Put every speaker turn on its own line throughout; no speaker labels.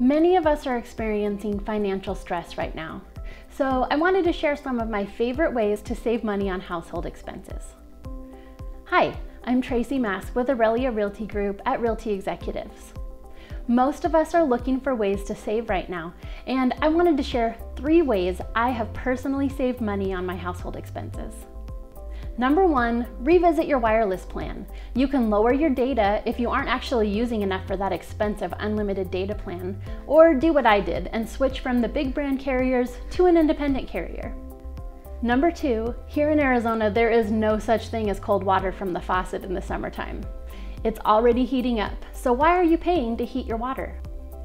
Many of us are experiencing financial stress right now, so I wanted to share some of my favorite ways to save money on household expenses. Hi, I'm Tracy Mask with Aurelia Realty Group at Realty Executives. Most of us are looking for ways to save right now, and I wanted to share three ways I have personally saved money on my household expenses. Number one, revisit your wireless plan. You can lower your data if you aren't actually using enough for that expensive unlimited data plan, or do what I did and switch from the big brand carriers to an independent carrier. Number two, here in Arizona, there is no such thing as cold water from the faucet in the summertime. It's already heating up, so why are you paying to heat your water?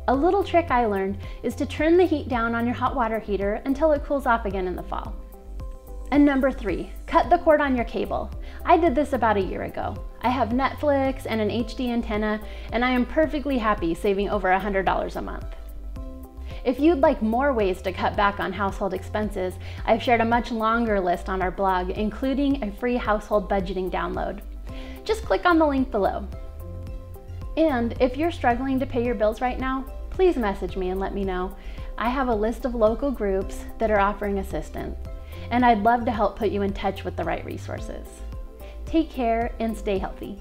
A little trick I learned is to turn the heat down on your hot water heater until it cools off again in the fall. And number three, cut the cord on your cable. I did this about a year ago. I have Netflix and an HD antenna, and I am perfectly happy saving over $100 a month. If you'd like more ways to cut back on household expenses, I've shared a much longer list on our blog, including a free household budgeting download. Just click on the link below. And if you're struggling to pay your bills right now, please message me and let me know. I have a list of local groups that are offering assistance and I'd love to help put you in touch with the right resources. Take care and stay healthy.